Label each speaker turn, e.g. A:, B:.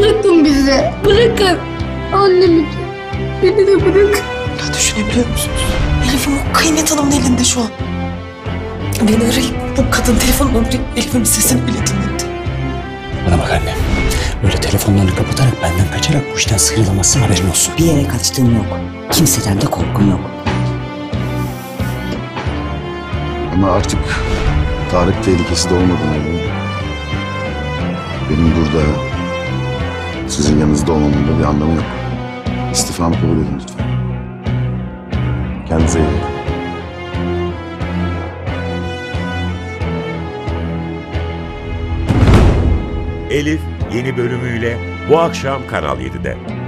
A: Bırakın bizi. Bırakın. Annemi de. Beni de bırakın.
B: Ya düşünebiliyor musunuz? Elif'im o kıymet hanımın elinde şu an. Beni arayıp bu kadın telefonla arayıp Elif'imin sesini bile dinletti.
C: Bana bak anne. Böyle telefonlarını kapatarak benden kaçarak bu işten sıyrılamazsın haberin olsun.
D: Bir yere kaçtığım yok. Kimseden de korkum yok.
E: Ama artık Tarık tehlikesi de olmadığına göre benim burada sizin yanınızda olmamın da bir anlamı yok. İstifamı kabul edin lütfen. Kendinize iyi bakın.
F: Elif yeni bölümüyle bu akşam Kanal 7'de.